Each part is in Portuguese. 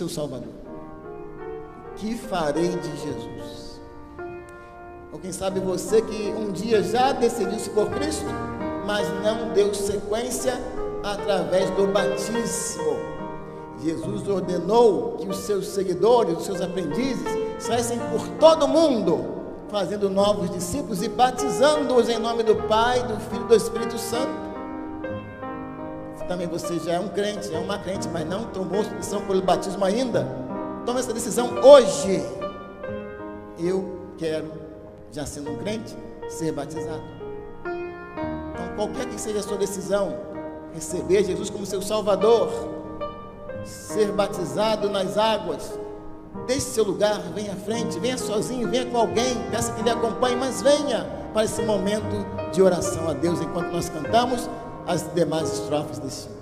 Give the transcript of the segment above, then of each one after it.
seu Salvador. O que farei de Jesus? Ou quem sabe você que um dia já decidiu-se por Cristo, mas não deu sequência através do batismo. Jesus ordenou que os seus seguidores, os seus aprendizes, saíssem por todo o mundo, fazendo novos discípulos e batizando-os em nome do Pai, do Filho e do Espírito Santo. Também você já é um crente, é uma crente, mas não tomou decisão pelo batismo ainda. Tome essa decisão hoje. Eu quero, já sendo um crente, ser batizado. Então, qualquer que seja a sua decisão, receber Jesus como seu Salvador, ser batizado nas águas, deixe seu lugar, venha à frente, venha sozinho, venha com alguém, peça que lhe acompanhe, mas venha para esse momento de oração a Deus enquanto nós cantamos as demais estrofes desse.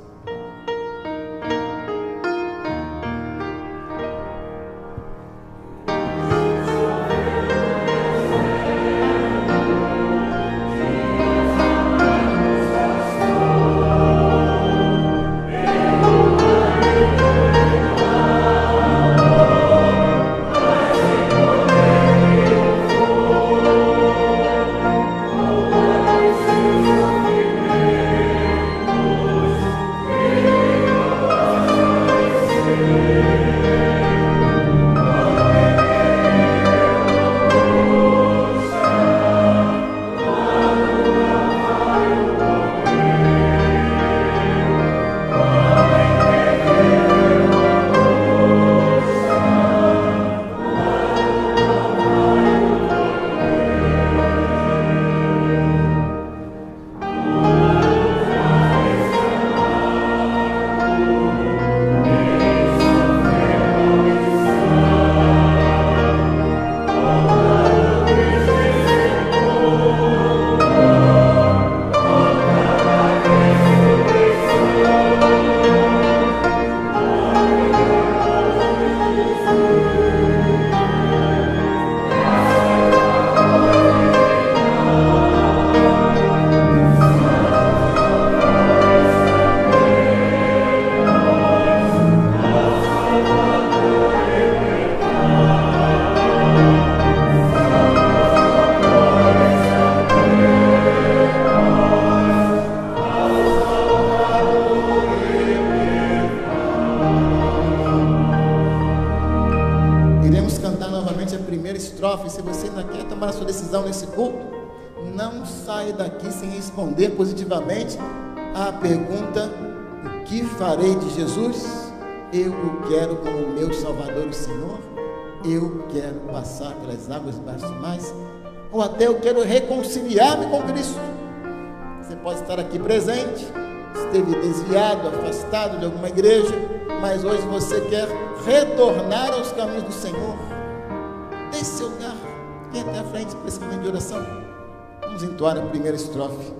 responder positivamente à pergunta: O que farei de Jesus? Eu o quero como meu Salvador e Senhor. Eu quero passar pelas águas debaixo mais. Ou até eu quero reconciliar-me com Cristo. Você pode estar aqui presente, esteve desviado, afastado de alguma igreja, mas hoje você quer retornar aos caminhos do Senhor. Deixe lugar, vem até a frente para esse momento de oração. Vamos entoar a primeira estrofe.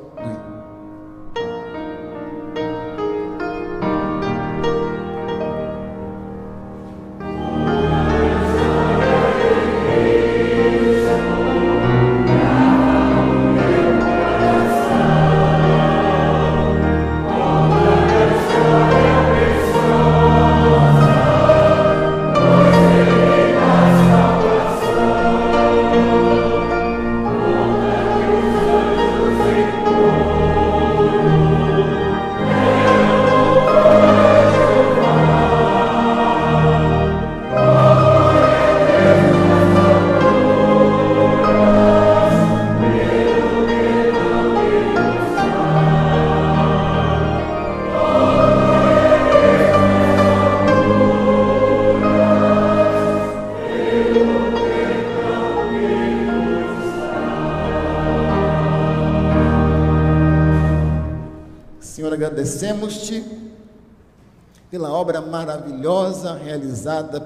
Agradecemos-te pela obra maravilhosa realizada